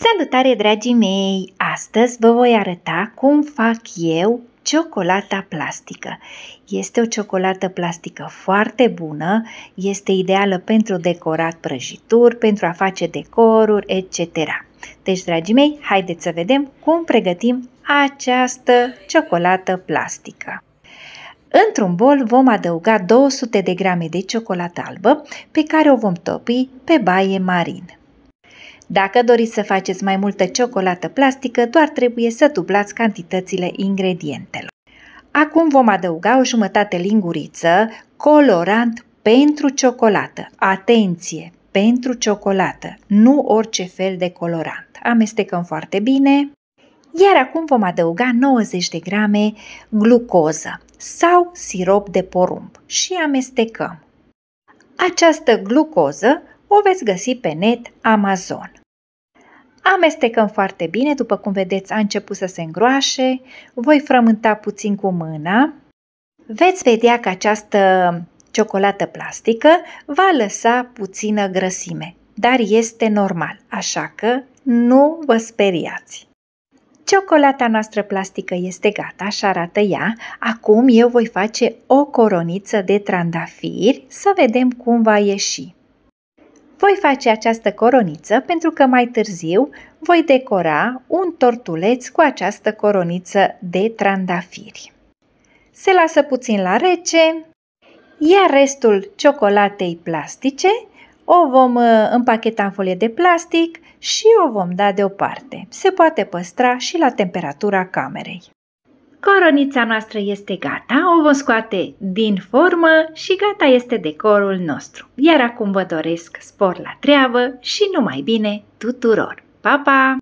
Salutare dragii mei! Astăzi vă voi arăta cum fac eu ciocolata plastică. Este o ciocolată plastică foarte bună, este ideală pentru decorat prăjituri, pentru a face decoruri, etc. Deci, dragii mei, haideți să vedem cum pregătim această ciocolată plastică. Într-un bol vom adăuga 200 de grame de ciocolată albă pe care o vom topi pe baie marin. Dacă doriți să faceți mai multă ciocolată plastică, doar trebuie să dublați cantitățile ingredientelor. Acum vom adăuga o jumătate linguriță colorant pentru ciocolată. Atenție! Pentru ciocolată, nu orice fel de colorant. Amestecăm foarte bine. Iar acum vom adăuga 90 de grame glucoză sau sirop de porumb și amestecăm. Această glucoză o veți găsi pe net Amazon. Amestecăm foarte bine, după cum vedeți a început să se îngroașe, voi frământa puțin cu mâna. Veți vedea că această ciocolată plastică va lăsa puțină grăsime, dar este normal, așa că nu vă speriați. Ciocolata noastră plastică este gata, așa arată ea. Acum eu voi face o coroniță de trandafiri să vedem cum va ieși. Voi face această coroniță pentru că mai târziu voi decora un tortuleț cu această coroniță de trandafiri. Se lasă puțin la rece, iar restul ciocolatei plastice o vom uh, împacheta în folie de plastic și o vom da deoparte. Se poate păstra și la temperatura camerei. Coronița noastră este gata, o vom scoate din formă și gata este decorul nostru. Iar acum vă doresc spor la treabă și numai bine tuturor! Pa, pa!